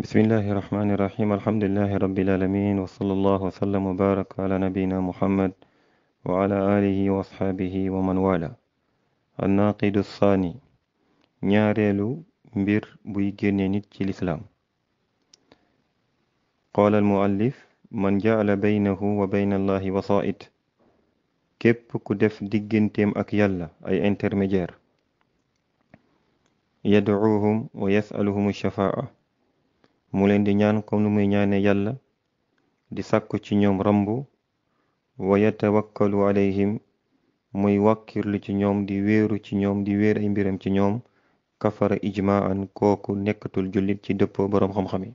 بسم الله الرحمن الرحيم. الحمد لله رب العالمين وصلى الله وسلم وبارك على نبينا محمد وعلى آله وأصحابه ومن والاه. الناقض الثاني ñaareelu mbir biy génne nit ci Islam قال المؤلف من جعل بينه وبين الله وسائط képp ku def digganteem ak Yàlla ay intermédiaires يدعوهم ويسألهم الشفاعة. Mu leen di ñaan comme nu muy ñaane yàlla di sàkku ci ñoom rambu wa yatawakkalu alayhim muy wàkkirlu ci ñoom di wéeru ci ñoom di wéer ay mbiram ci ñoom kafara ijmaan kooku nekkatul jullit ci dëppoo boroom xam-xam yi.